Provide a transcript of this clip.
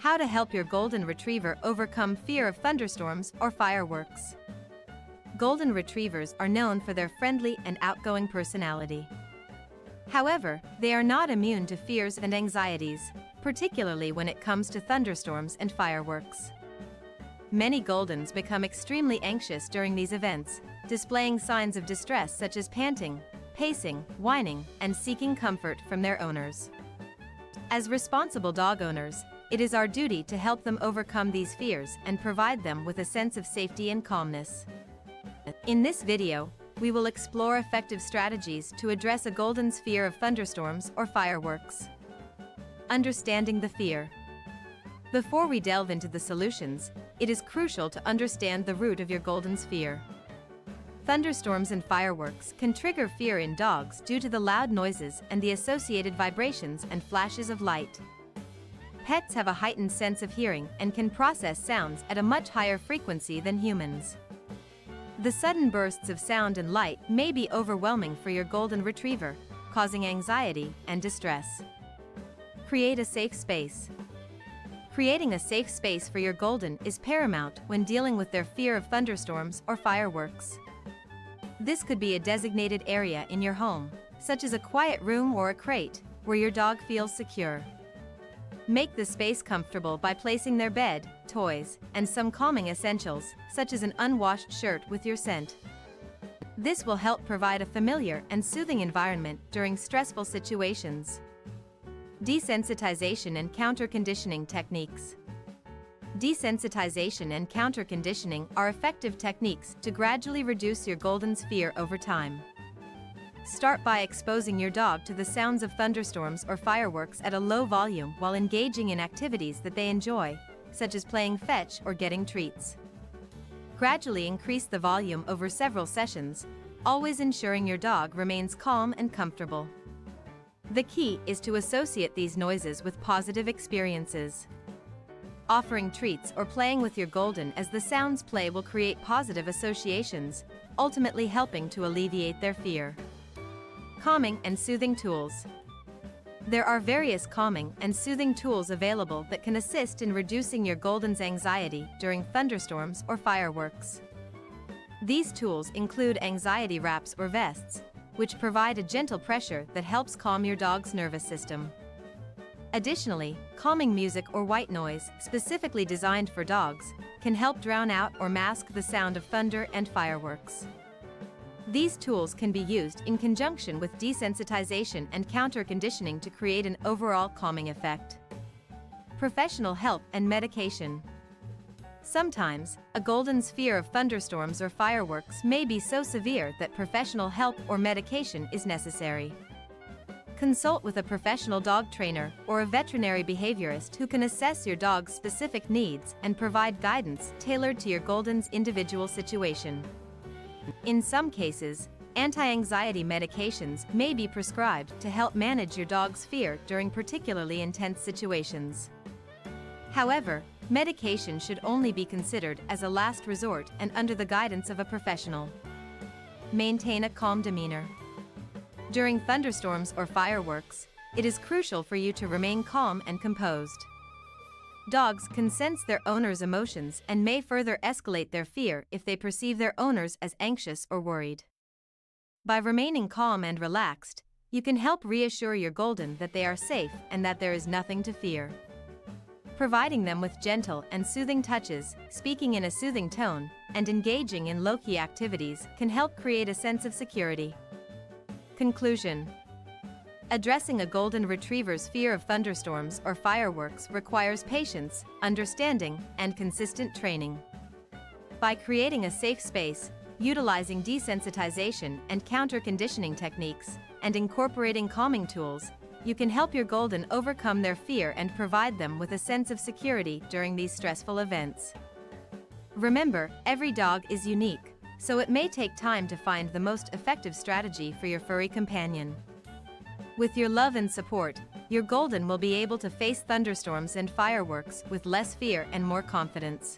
How to help your golden retriever overcome fear of thunderstorms or fireworks. Golden retrievers are known for their friendly and outgoing personality. However, they are not immune to fears and anxieties, particularly when it comes to thunderstorms and fireworks. Many Goldens become extremely anxious during these events, displaying signs of distress such as panting, pacing, whining, and seeking comfort from their owners. As responsible dog owners, it is our duty to help them overcome these fears and provide them with a sense of safety and calmness. In this video, we will explore effective strategies to address a Golden's fear of thunderstorms or fireworks. Understanding the fear. Before we delve into the solutions, it is crucial to understand the root of your Golden's fear. Thunderstorms and fireworks can trigger fear in dogs due to the loud noises and the associated vibrations and flashes of light. Pets have a heightened sense of hearing and can process sounds at a much higher frequency than humans. The sudden bursts of sound and light may be overwhelming for your golden retriever, causing anxiety and distress. Create a safe space. Creating a safe space for your golden is paramount when dealing with their fear of thunderstorms or fireworks. This could be a designated area in your home, such as a quiet room or a crate, where your dog feels secure. Make the space comfortable by placing their bed, toys, and some calming essentials, such as an unwashed shirt with your scent. This will help provide a familiar and soothing environment during stressful situations. Desensitization and counter-conditioning techniques. Desensitization and counter-conditioning are effective techniques to gradually reduce your golden's fear over time. Start by exposing your dog to the sounds of thunderstorms or fireworks at a low volume while engaging in activities that they enjoy, such as playing fetch or getting treats. Gradually increase the volume over several sessions, always ensuring your dog remains calm and comfortable. The key is to associate these noises with positive experiences. Offering treats or playing with your golden as the sounds play will create positive associations, ultimately helping to alleviate their fear. Calming and soothing tools. There are various calming and soothing tools available that can assist in reducing your golden's anxiety during thunderstorms or fireworks. These tools include anxiety wraps or vests, which provide a gentle pressure that helps calm your dog's nervous system. Additionally, calming music or white noise, specifically designed for dogs, can help drown out or mask the sound of thunder and fireworks. These tools can be used in conjunction with desensitization and counter-conditioning to create an overall calming effect. Professional help and medication. Sometimes, a golden's fear of thunderstorms or fireworks may be so severe that professional help or medication is necessary. Consult with a professional dog trainer or a veterinary behaviorist who can assess your dog's specific needs and provide guidance tailored to your golden's individual situation. In some cases, anti-anxiety medications may be prescribed to help manage your dog's fear during particularly intense situations. However, medication should only be considered as a last resort and under the guidance of a professional. Maintain a calm demeanor. During thunderstorms or fireworks, it is crucial for you to remain calm and composed. Dogs can sense their owner's emotions and may further escalate their fear if they perceive their owners as anxious or worried. By remaining calm and relaxed, you can help reassure your golden that they are safe and that there is nothing to fear. Providing them with gentle and soothing touches, speaking in a soothing tone, and engaging in low-key activities can help create a sense of security. Conclusion Addressing a golden retriever's fear of thunderstorms or fireworks requires patience, understanding, and consistent training. By creating a safe space, utilizing desensitization and counter-conditioning techniques, and incorporating calming tools, you can help your golden overcome their fear and provide them with a sense of security during these stressful events. Remember, every dog is unique, so it may take time to find the most effective strategy for your furry companion. With your love and support, your golden will be able to face thunderstorms and fireworks with less fear and more confidence.